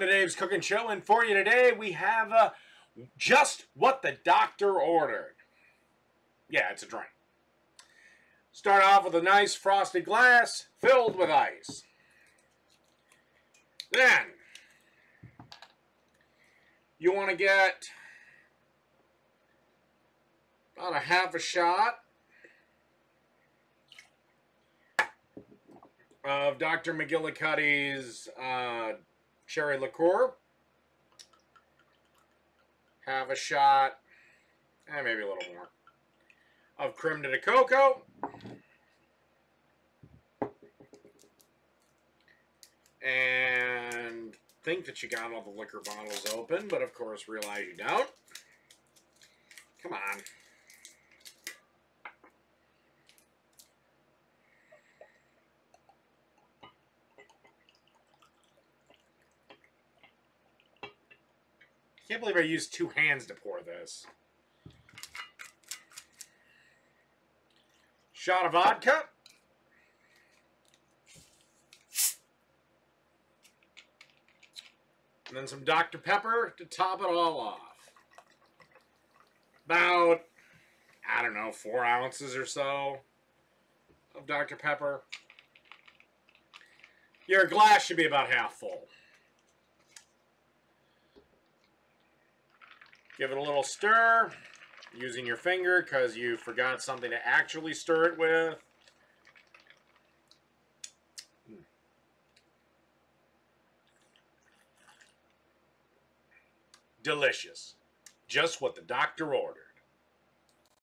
to Dave's Cooking Show, and for you today we have uh, just what the doctor ordered. Yeah, it's a drink. Start off with a nice frosted glass filled with ice. Then, you want to get about a half a shot of Dr. McGillicuddy's uh, cherry liqueur. Have a shot, and maybe a little more, of creme de cocoa. And think that you got all the liquor bottles open, but of course realize you don't. Come on. Can't believe I used two hands to pour this. Shot of vodka. And then some Dr. Pepper to top it all off. About, I don't know, four ounces or so of Dr. Pepper. Your glass should be about half full. Give it a little stir using your finger because you forgot something to actually stir it with. Delicious. Just what the doctor ordered.